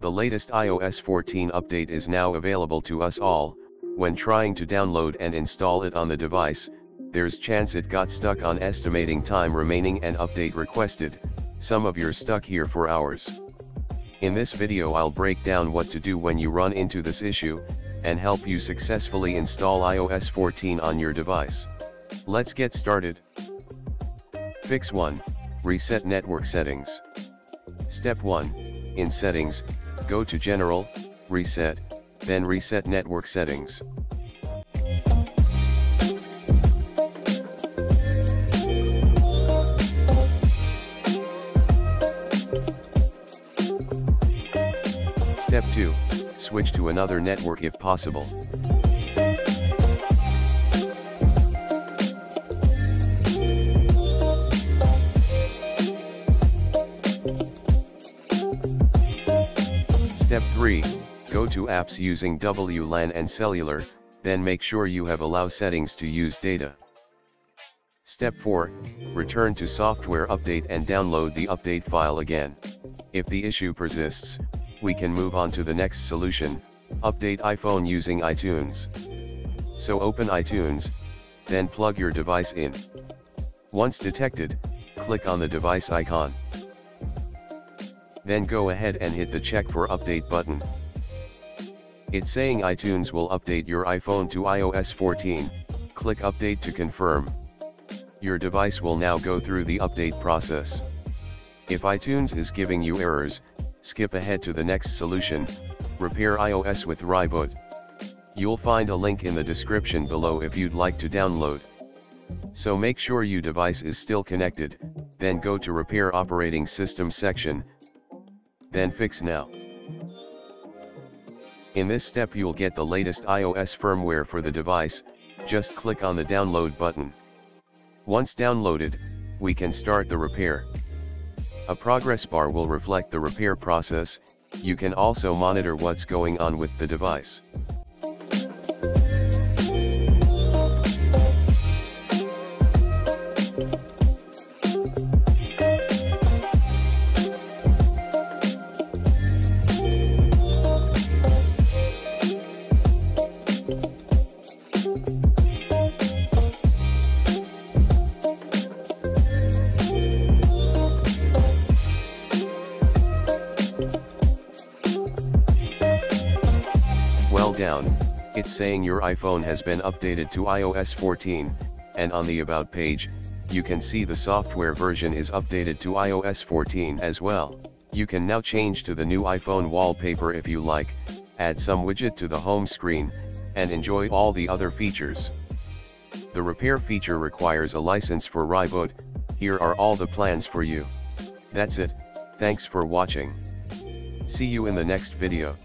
The latest iOS 14 update is now available to us all, when trying to download and install it on the device, there's chance it got stuck on estimating time remaining and update requested, some of you're stuck here for hours. In this video I'll break down what to do when you run into this issue, and help you successfully install iOS 14 on your device. Let's get started. Fix 1, Reset Network Settings. Step 1, in Settings, go to General, Reset, then Reset Network Settings. Step 2, switch to another network if possible. 3, go to apps using WLAN and cellular, then make sure you have allow settings to use data. Step 4, return to software update and download the update file again. If the issue persists, we can move on to the next solution, update iPhone using iTunes. So open iTunes, then plug your device in. Once detected, click on the device icon. Then go ahead and hit the check for update button. It's saying iTunes will update your iPhone to iOS 14, click update to confirm. Your device will now go through the update process. If iTunes is giving you errors, skip ahead to the next solution, repair iOS with ReiBoot. You'll find a link in the description below if you'd like to download. So make sure your device is still connected, then go to repair operating system section, then fix now. In this step you'll get the latest iOS firmware for the device, just click on the download button. Once downloaded, we can start the repair. A progress bar will reflect the repair process, you can also monitor what's going on with the device. Well down, it's saying your iPhone has been updated to iOS 14, and on the About page, you can see the software version is updated to iOS 14 as well. You can now change to the new iPhone wallpaper if you like, add some widget to the home screen, and enjoy all the other features. The repair feature requires a license for ReiBoot, here are all the plans for you. That's it, thanks for watching. See you in the next video.